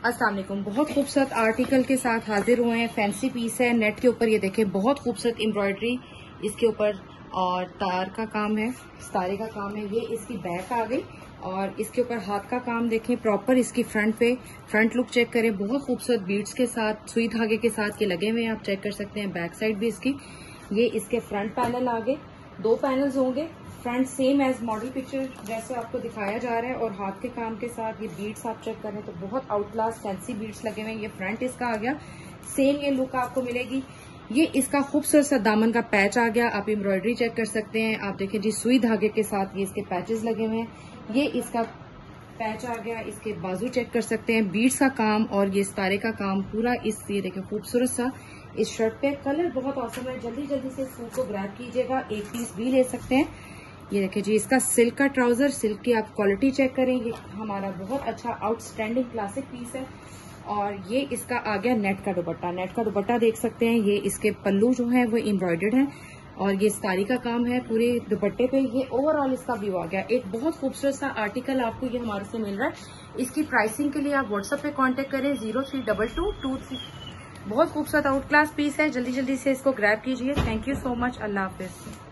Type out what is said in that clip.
अस्सलाम वालेकुम। बहुत खूबसूरत आर्टिकल के साथ हाजिर हुए हैं। फैंसी पीस है। नेट के ऊपर ये देखें, बहुत खूबसूरत एम्ब्रॉयडरी इसके ऊपर और तार का काम है तारे का काम है। ये इसकी बैक आ गई और इसके ऊपर हाथ का काम देखें प्रॉपर इसकी फ्रंट पे फ्रंट लुक चेक करें। बहुत खूबसूरत बीड्स के साथ, सुई धागे के साथ ये लगे हुए हैं। आप चेक कर सकते हैं बैक साइड भी इसकी। ये इसके फ्रंट पैनल आ गए दो पैनल्स होंगे। Front same as model picture जैसे आपको दिखाया जा रहा है और हाथ के काम के साथ ये बीड्स आप चेक करें तो बहुत आउट क्लास फैंसी बीड्स लगे हुए हैं। ये फ्रंट इसका आ गया। सेम ये लुक आपको मिलेगी। ये इसका खूबसूरत सा दामन का पैच आ गया। आप एम्ब्रॉयडरी चेक कर सकते हैं। आप देखें जी, सुई धागे के साथ ये इसके पैचेस लगे हुए हैं। ये इसका पैच आ गया। इसके बाजू चेक कर सकते हैं। बीड्स का काम और ये सितारे का काम पूरा इस ये देखें खूबसूरत सा। इस शर्ट पे कलर बहुत औसम है। जल्दी जल्दी से सूट को ग्रैप कीजिएगा। एक पीस भी ले सकते हैं। ये देखिए जी, इसका सिल्क का ट्राउज़र सिल्क की आप क्वालिटी चेक करें, ये हमारा बहुत अच्छा आउटस्टैंडिंग क्लासिक पीस है। और ये इसका आ गया नेट का दुपट्टा। नेट का दुपट्टा देख सकते हैं, ये इसके पल्लू जो है, वो एम्ब्रॉयडर्ड है। और ये स्तारी का काम है पूरे दुपट्टे पे। ये ओवरऑल इसका व्यू आ गया। एक बहुत खूबसूरत सा आर्टिकल आपको ये हमारे से मिल रहा है। इसकी प्राइसिंग के लिए आप व्हाट्सएप पे कांटेक्ट करें zero three double two two three बहुत खूबसूरत आउट क्लास पीस है। जल्दी जल्दी से इसको ग्रैब कीजिए। थैंक यू सो मच अल्लाह हाफिज।